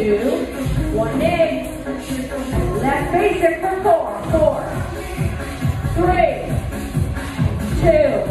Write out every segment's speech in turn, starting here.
two, one knee. Left it for four, four, three, two,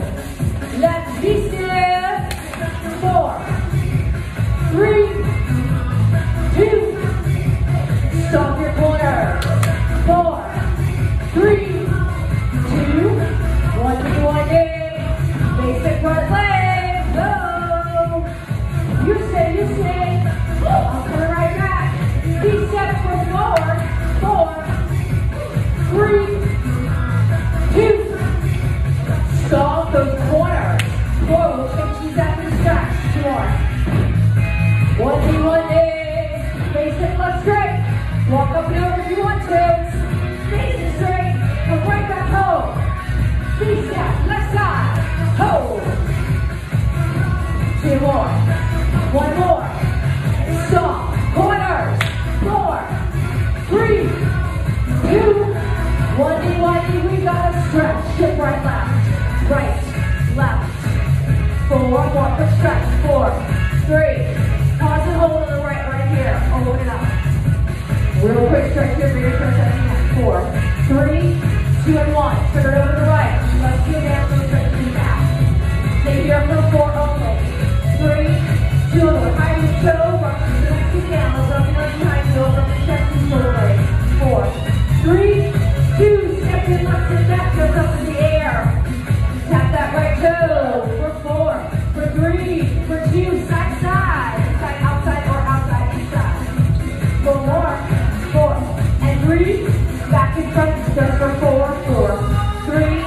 Back and front, just for four, four, three,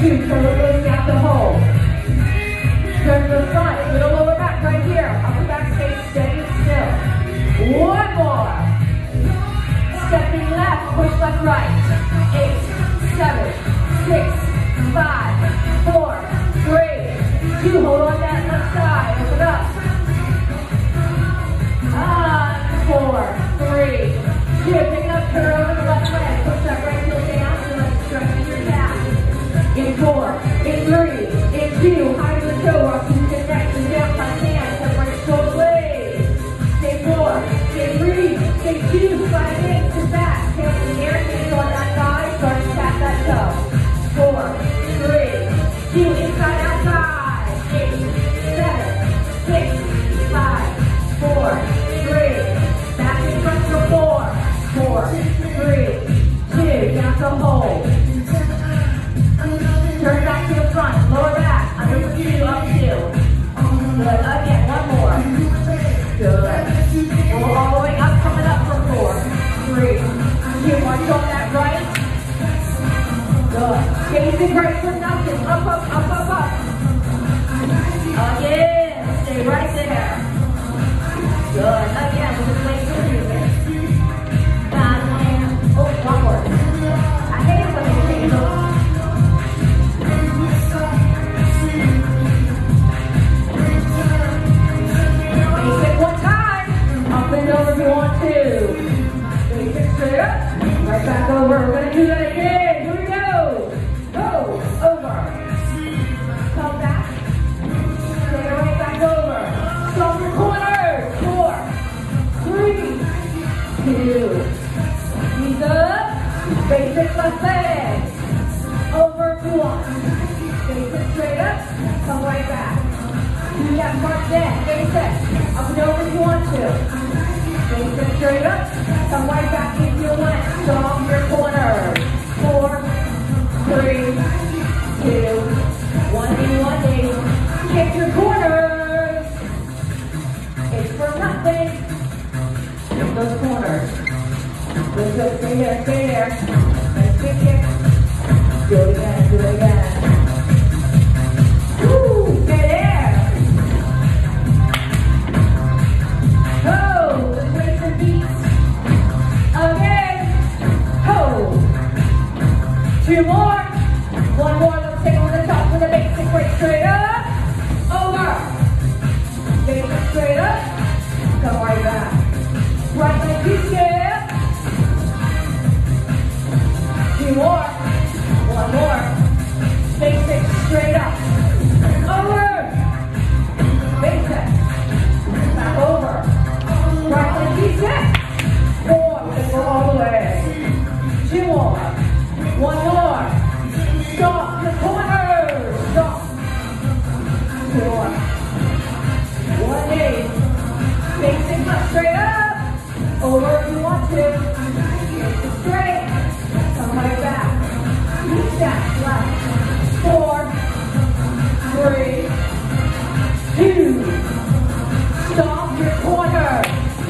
two, dirty and view, hide the toe, I'm keeping back down my hands, I'm running coldly. They more, they breathe, they do, to back, count the air, on that guy, start to tap that toe. Four, three, two, inside, outside, eight, seven, six, five, four, three, back in front to four, four, three, two, down the hole. Good. Casey break for nothing. Up, up, up, up, up. Again. Stay right there. Good. Again. We'll just wait for you. Bottom I hate it when they take those. Over if you want to. Take straight up. Right back over. We're going to do that again.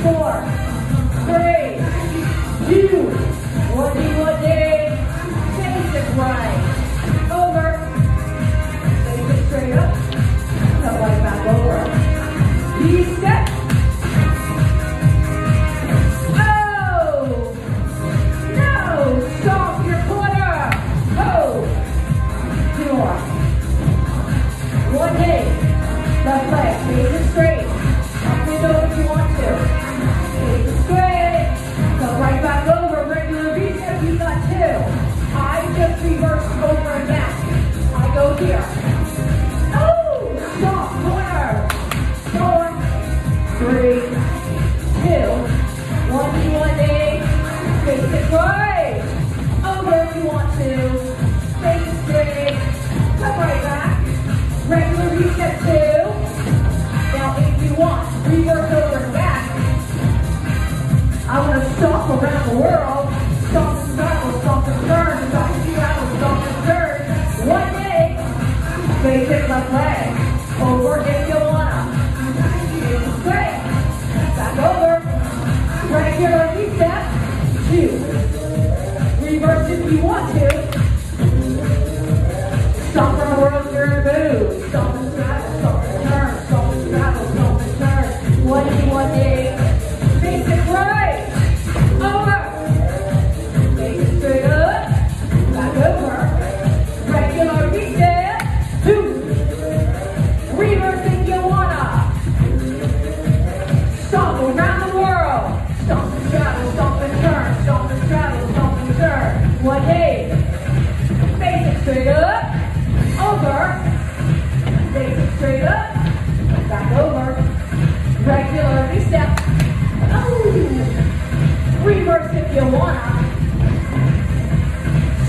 four, three, two, my flag. Over if you wanna. Break. Back over. Regularly step. Two. Reverse if you want to.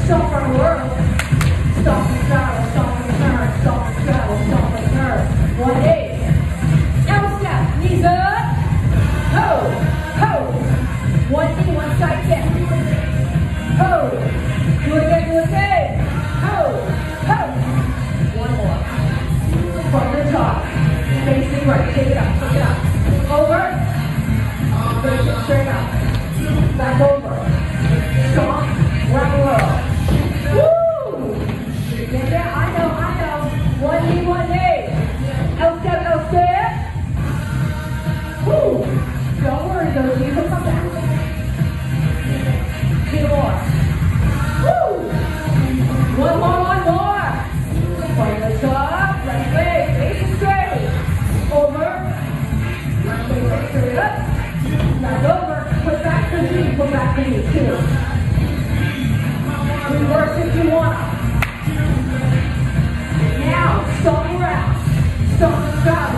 Stop our world. Stop the sorrow, stop the turn, stop the travel, stop the turn. One eight. Elbow knees up. Ho, ho. One knee, one side kick. Ho. Do it again, do it again. Ho, ho. One more. From the top. Facing right. Take it up, take it up. Over. Straight up. Back over. God for you too. We worship you. Now, stone your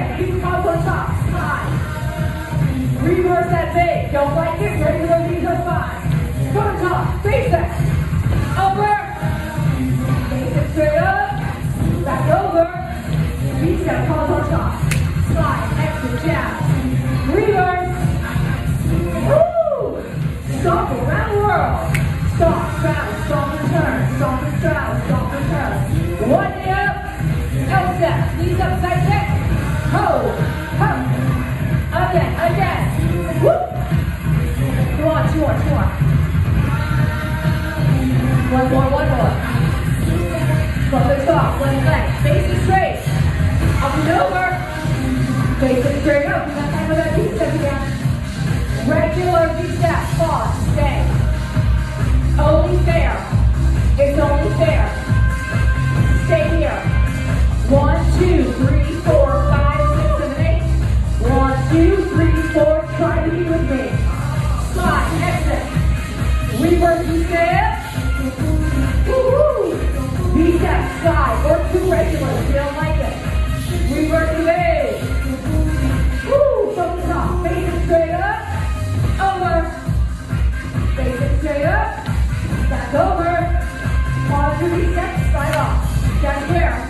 neck. Reverse that big, don't like it, regular knees are fine. Front top, face that, it straight up, back over, feet step, combo top. slide, extra jab, reverse, woo! Stop around the world, stop, travel, stop and turn, stop and stop turn. One knee up, L step, knees up, side step, ho, ho. Again, again. Woo. Two more, two more, two more. One more, one more. From the top, one leg, facing straight. Up and over. Facing straight up. Regular deep step, pause, stay. Only fair. It's only fair. Stay here. One, two. excellent. We work two steps. Woo-hoo. V-step, side. Work two regular if you don't like it. We work two legs. Woo, from the top. Face it straight up. Over. Face it straight up. Back over. On to V-step, side off. Down here.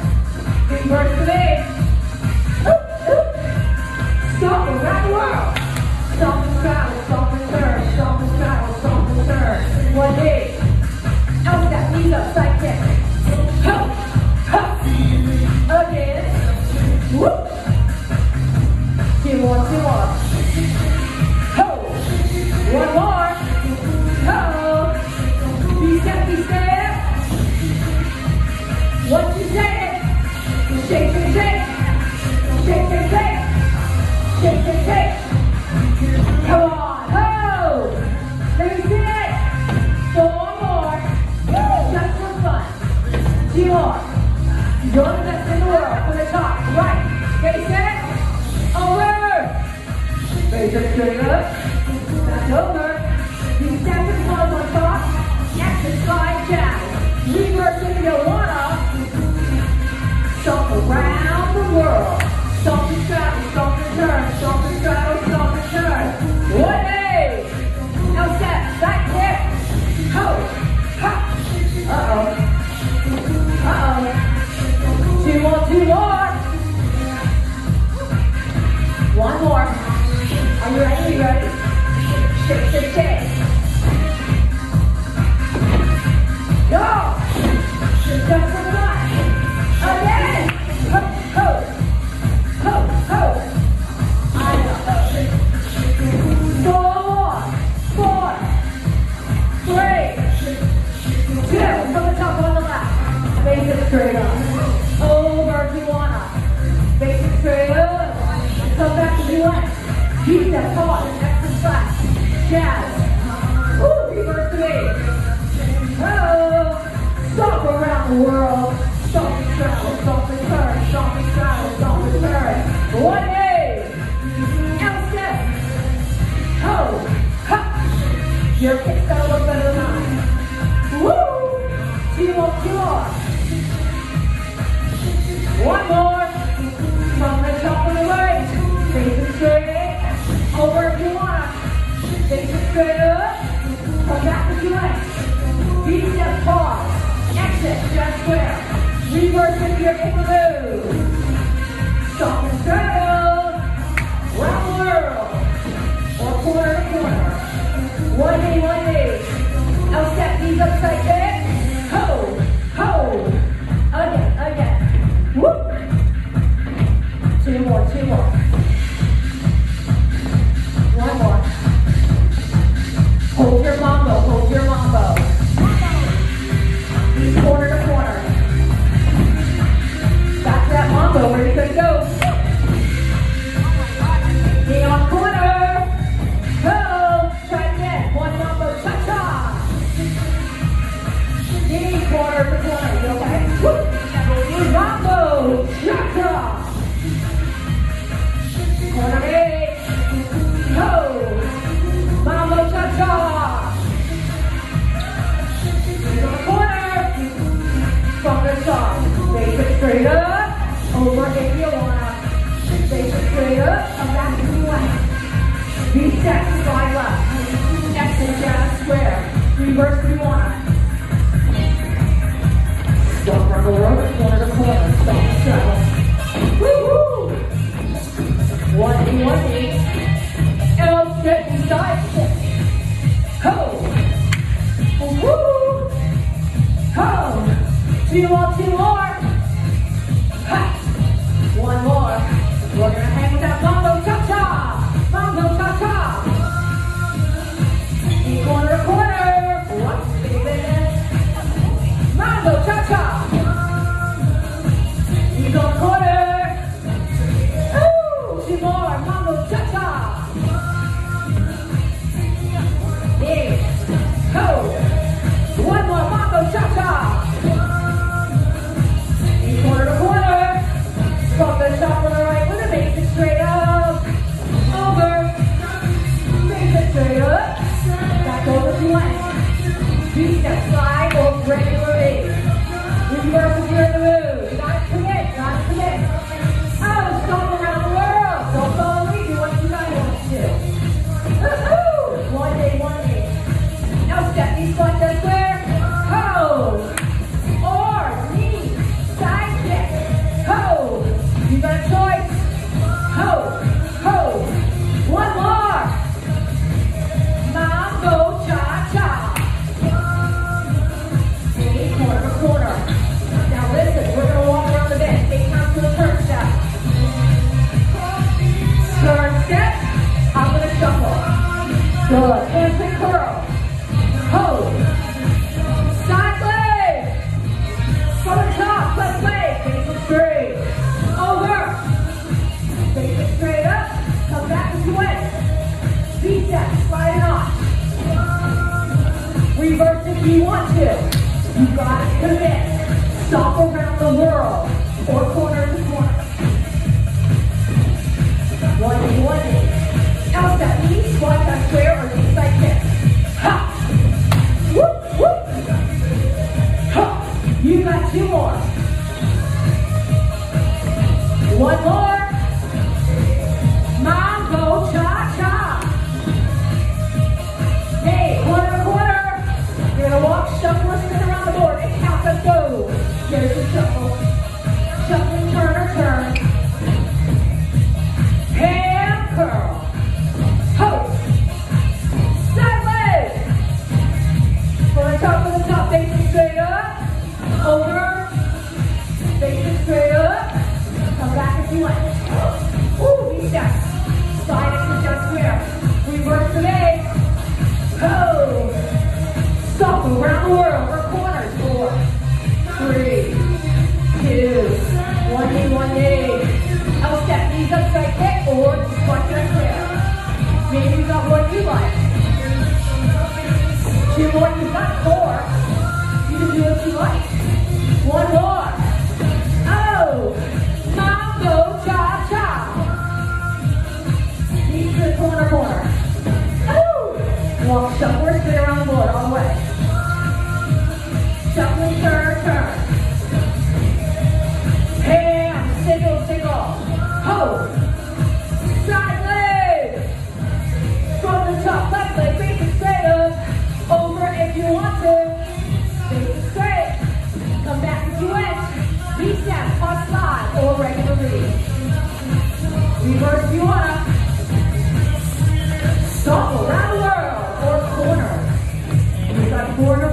You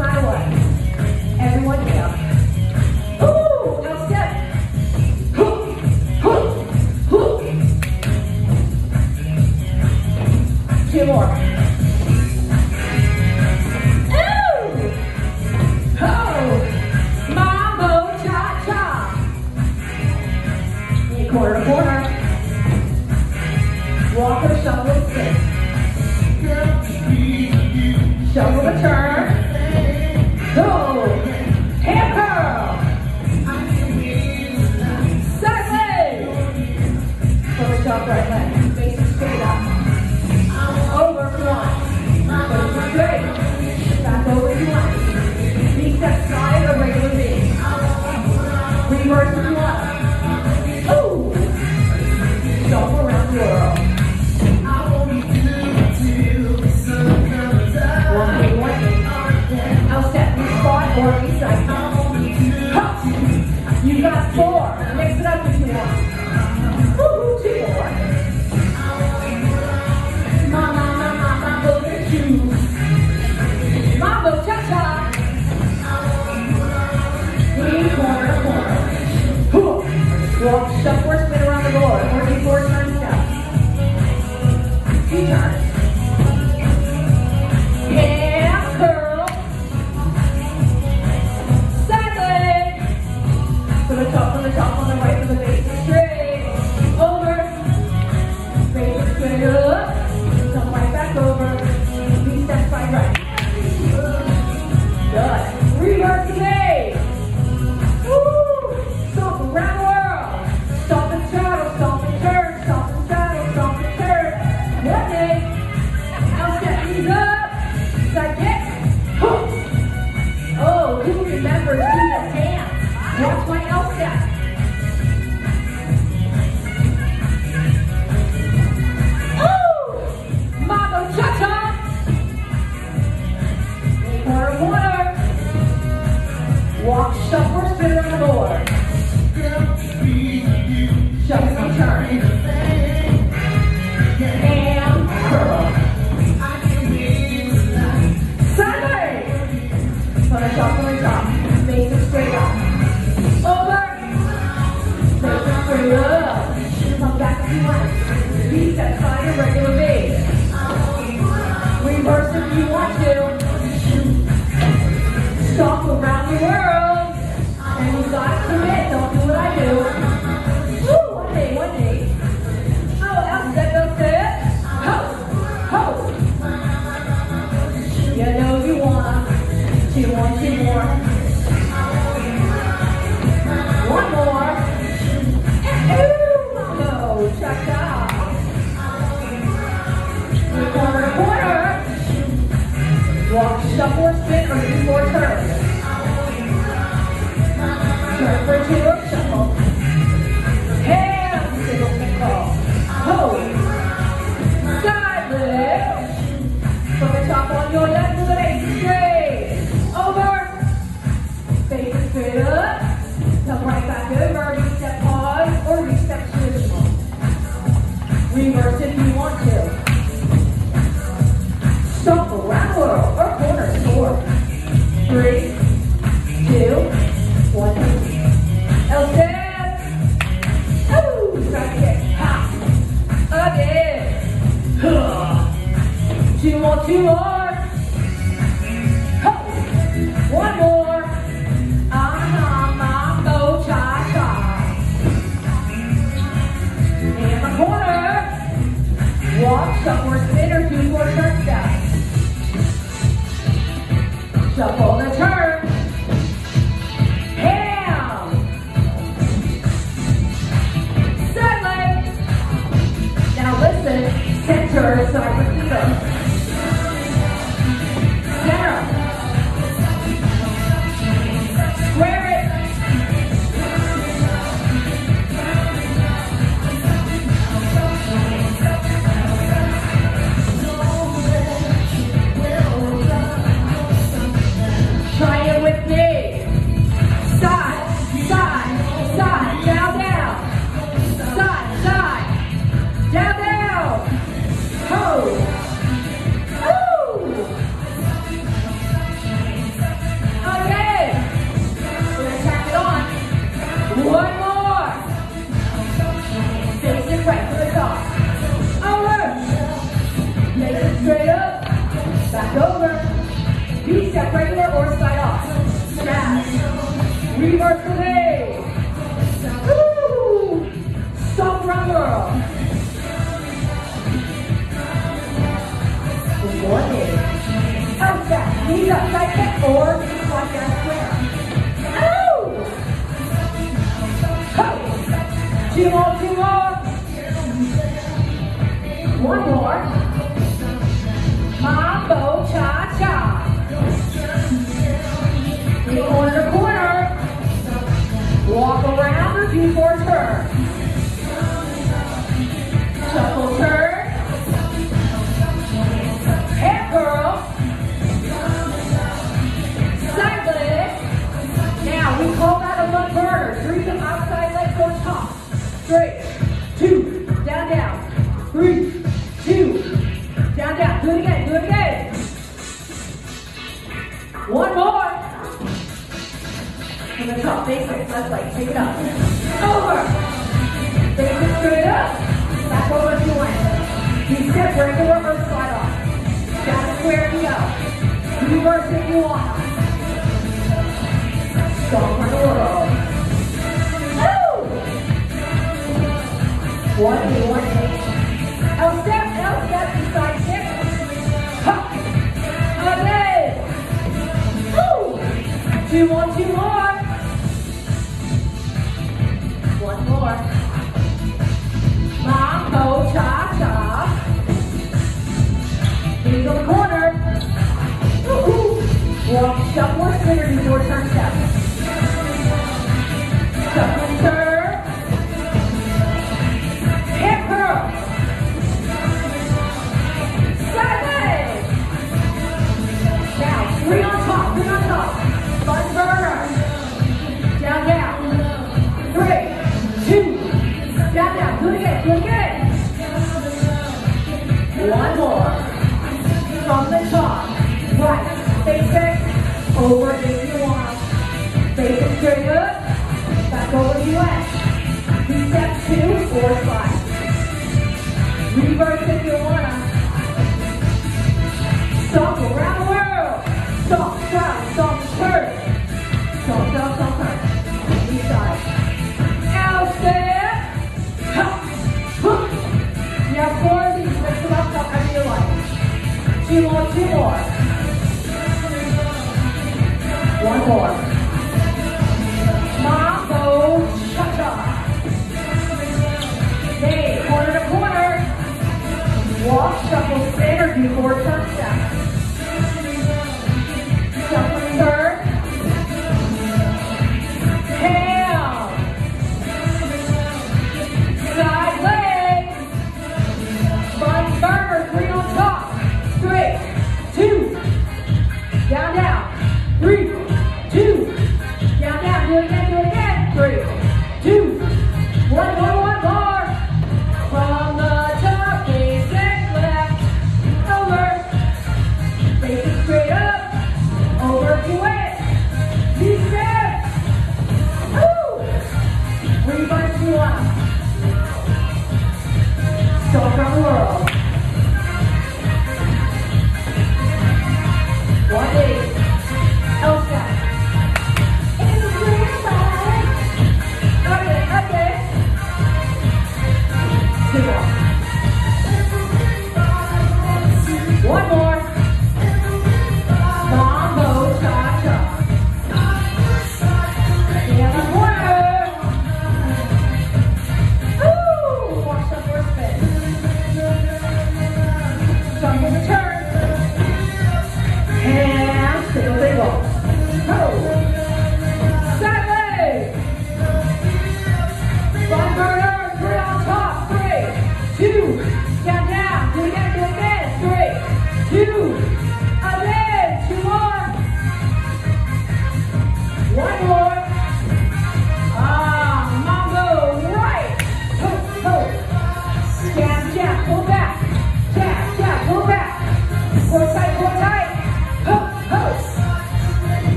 we are today. He's upside kick or square. Oh! Two more, two more. One more. big left leg, pick it up. Over. Big straight up. Back over if you want. You step regular or squat off. Gotta square me up. Reverse if you want. Strong like a world. Woo! One, one, eight. L step, L step, side kick. Okay. Woo! Two more, two more. Cha-cha. Knees on the corner. Walk, shuffle, or spinner before turn step. Shuffle, turn. Hip curl. Side leg. Now, three on top, three on top. Down, down. Three, two, down, down. Do it do it. One more. From the top. Right. Face it. Over if you want. Face it straight up. Back over if you want. Step two, four, five. Reverse if you wanna. Stomp around the world. Stop, stop, stomp, Two more, two more. One more. Mambo cha-cha. Corner to corner. Walk, shuffle, standard before turn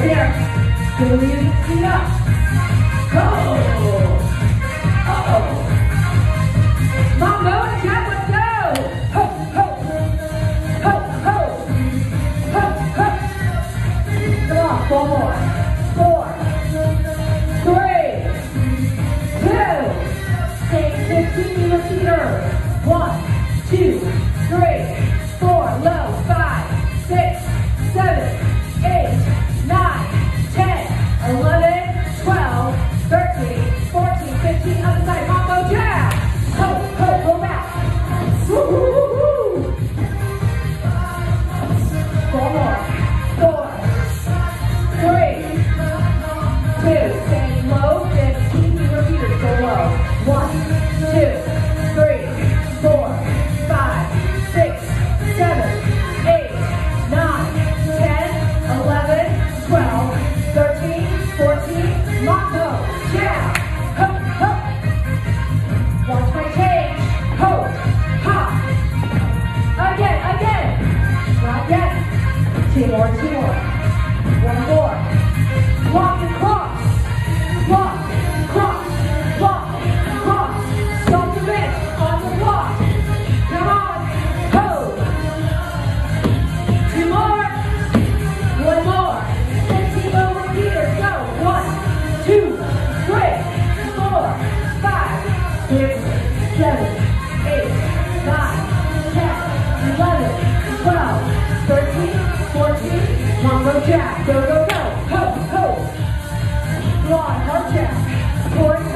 Here, to the up. Go! Blonde, Marquez, Corey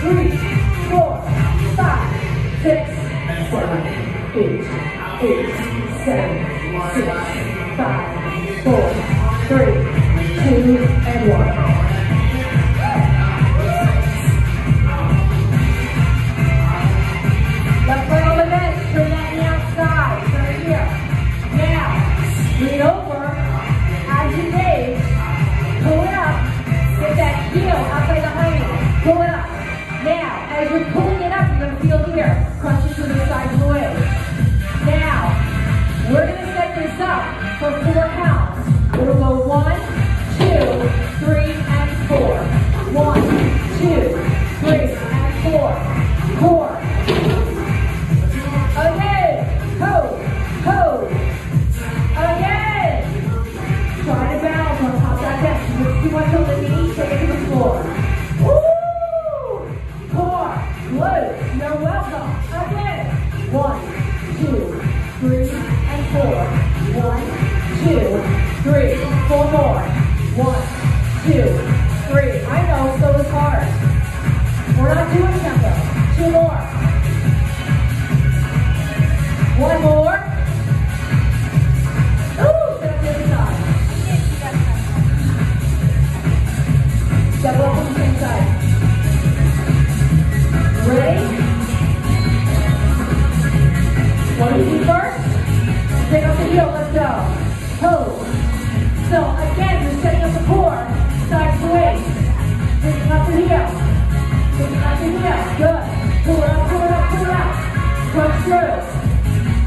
three, four, five, six, seven, eight, eight, seven, six, five, four, three.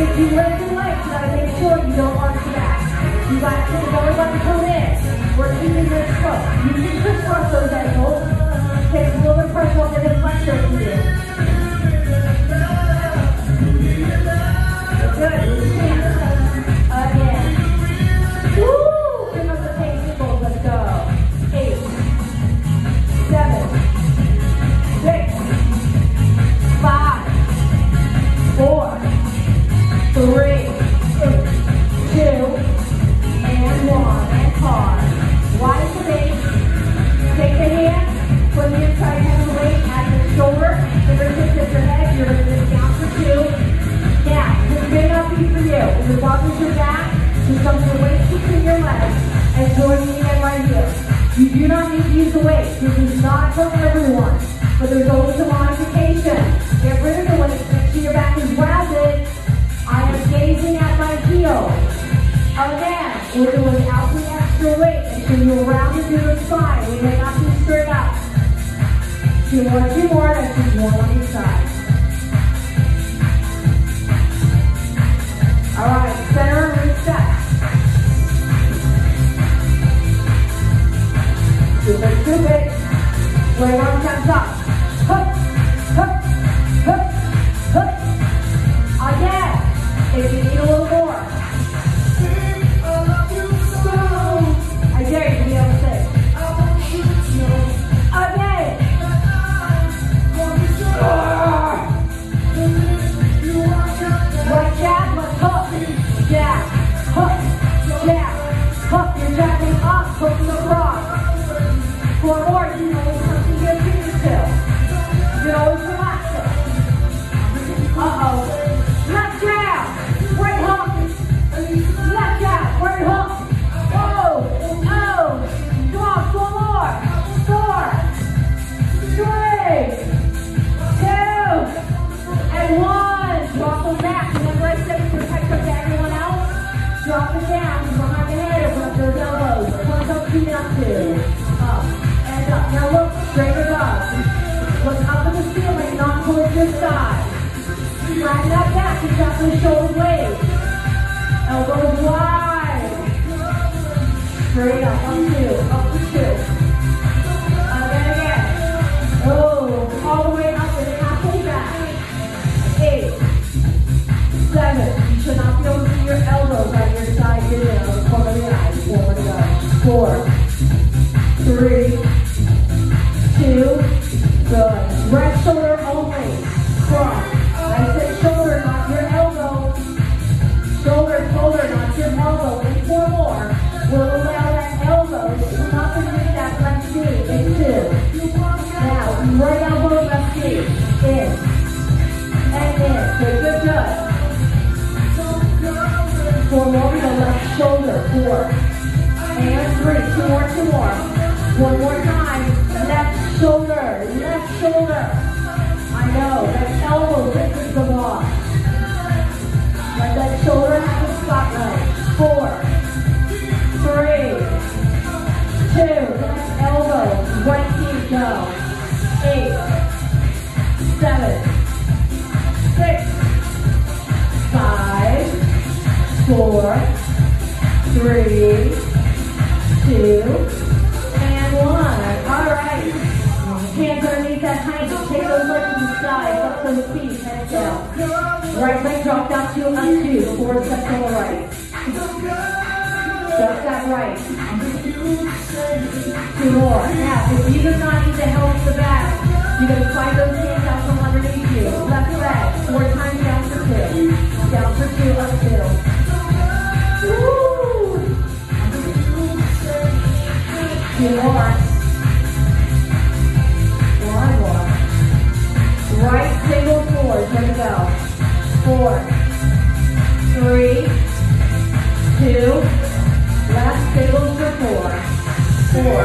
if you live your life, you gotta make sure you don't launch your back. You gotta keep everybody come in. We're keeping this close. You can push those ankles. Take a little bit of pressure off the hip flexor if you. Good. your legs and join me at my heels. You do not need to use the weight. This is not for everyone, but there's always a modification. Get rid of the weight. Make sure your back is rounded. I am gazing at my heel. Again, with or without the extra weight, make sure you're rounded through the spine. We may not be straight up. Two more, two more, and two more on each side. All right, center Super, stupid. We're on top. Push those legs. Elbows wide. Straight up. Up two. Up two. Again, again. Oh, all the way up and halfway back. Eight. Seven. You should not be able to see your elbows on your side. You're in. Over the eyes. Over the eyes. Four. Four. And three. Two more, two more. One more time. Left shoulder. Left shoulder. I know. That elbow raises the block. Let that shoulder have the spotlight. Four. Three. Two. Left elbow. Right knee go. Eight. Seven. Six. Five. Four. Three. Two. And one. All right. Hands underneath that height. Take those legs to the side. Up those feet. Head down. Right leg drop down to a two. Four steps on the right. Just that right. Two more. Now, if you do not need the help the back, you're going to slide those hands out from underneath you. Left leg. Four times down for two. Down for two. Up two. One more. Right single fours. Here we go. Four. Three. Two. For four. Four.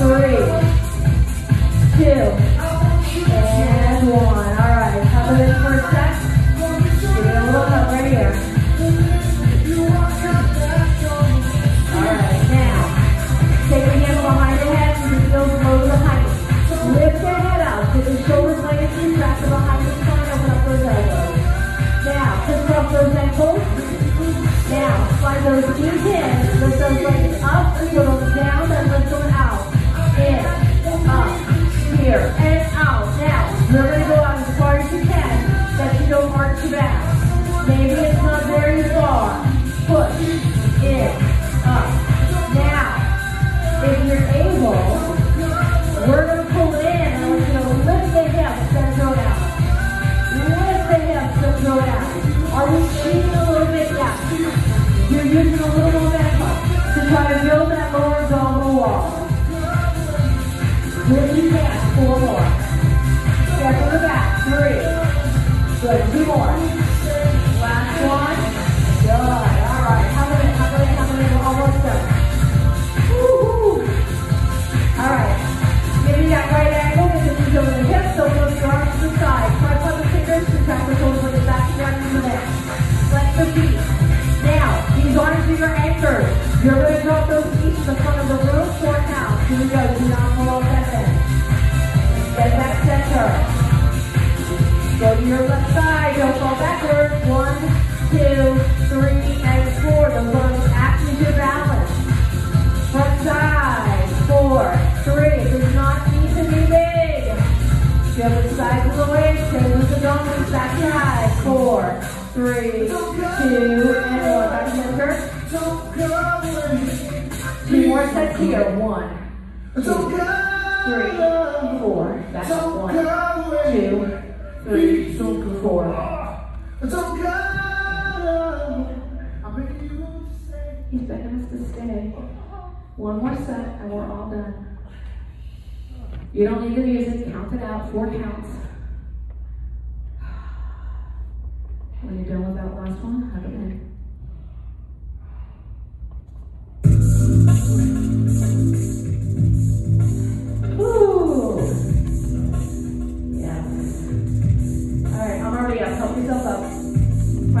Three. Two. And one. All right. Cover this for a sec. Give it a little up right here. Those ankles. Now, slide those knees in. Lift those legs up, them down, and lift them out. In, up, here, and out. Now, you're going to go out as far as you can. That you don't arch your back. Maybe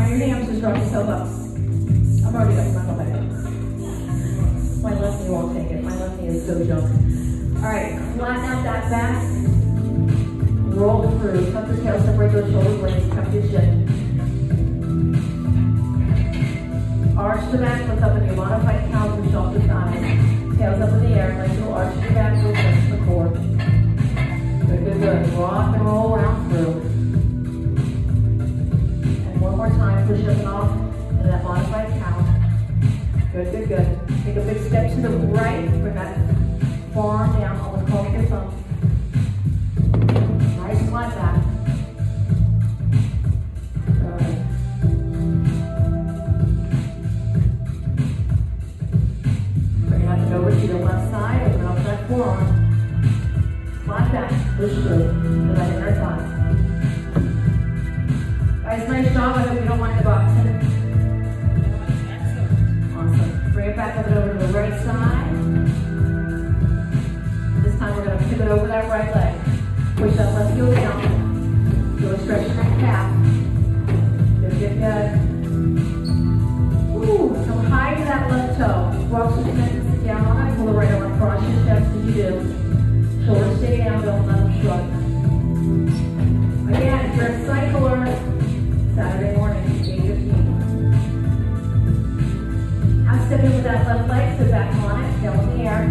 Find your hamsters, drop yourself up. I'm already up. I'm not. My left knee won't take it. My left knee is so junk. All right, flatten out that back. Roll through. Tuck the tail, separate those shoulder blades, tuck your chin. Arch the back, look up in your modified cow push off the thighs. Tails up in the air, nice little arch your back, go touch the core. Good, good, good. Rock and roll round through. More time, push up and off into that modified cow. Good, good, good. Take a big step to the right, bring that forearm down, almost call it your thumb. Nice slide back. Good. Bring it over to your left side, open up that forearm. Slide back, push through to that inner thigh. Guys, nice job. you over that right leg. Push that left heel down. Go stretch that calf. Good, good, good. Ooh, come high to that left toe. Walk to the sit down on it. Pull the right arm across your chest as you do. Shoulders stay down, don't let them shrug. Again, you're a cycler. Saturday morning, 8.15. I'm stepping with that left leg, so back on it, down in the air.